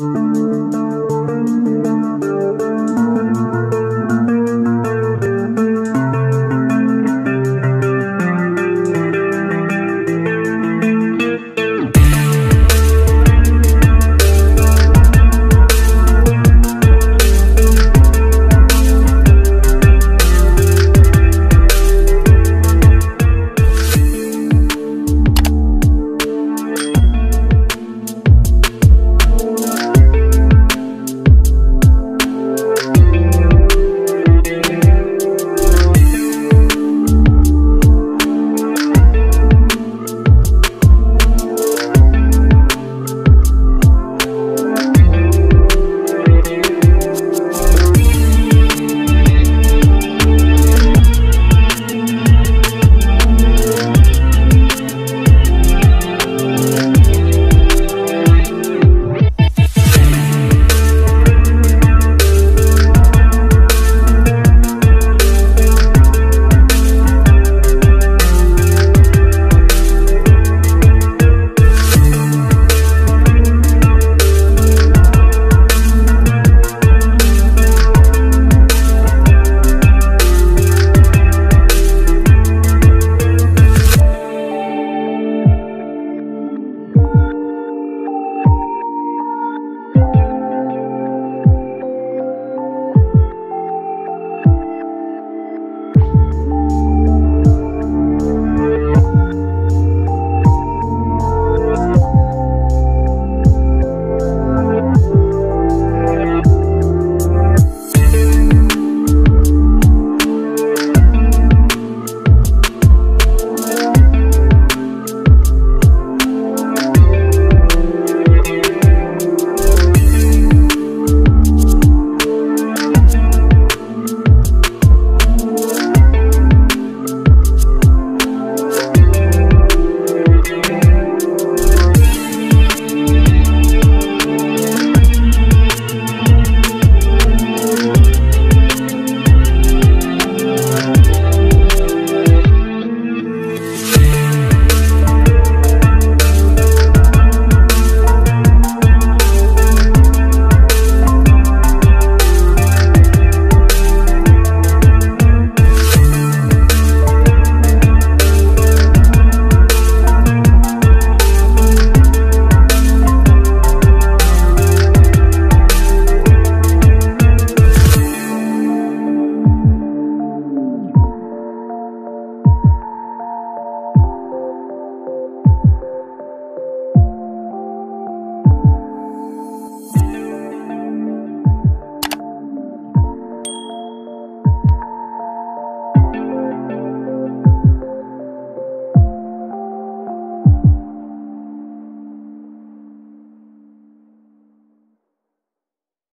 Música